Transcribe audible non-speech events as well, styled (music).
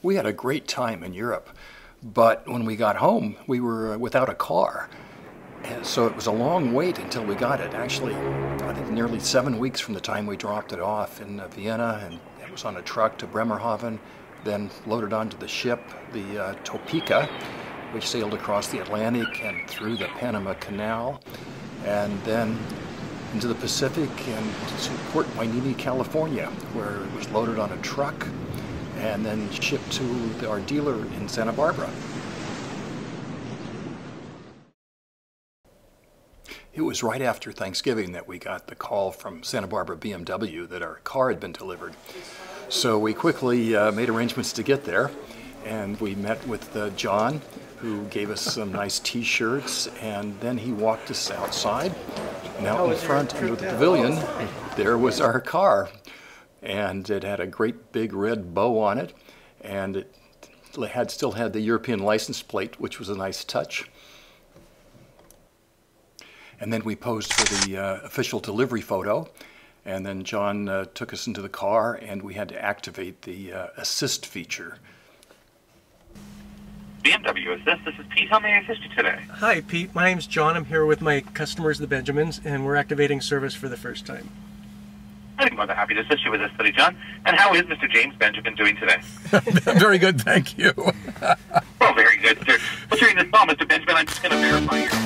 We had a great time in Europe, but when we got home, we were uh, without a car. And so it was a long wait until we got it. Actually, I think nearly seven weeks from the time we dropped it off in uh, Vienna, and it was on a truck to Bremerhaven, then loaded onto the ship, the uh, Topeka, which sailed across the Atlantic and through the Panama Canal, and then into the Pacific and to Port Hueneme, California, where it was loaded on a truck and then shipped to our dealer in Santa Barbara. It was right after Thanksgiving that we got the call from Santa Barbara BMW that our car had been delivered. So we quickly uh, made arrangements to get there, and we met with uh, John, who gave us some nice T-shirts, and then he walked us outside. And out in front into the pavilion, there was our car and it had a great big red bow on it, and it had still had the European license plate, which was a nice touch. And then we posed for the uh, official delivery photo, and then John uh, took us into the car, and we had to activate the uh, assist feature. BMW Assist, this is Pete. How may I assist you today? Hi, Pete. My name's John. I'm here with my customers, the Benjamins, and we're activating service for the first time. I'm more than happy to assist you with this study, John. And how is Mr. James Benjamin doing today? (laughs) very good, thank you. (laughs) well, very good, sir. Well, during this call, Mr. Benjamin, I'm just going to verify your...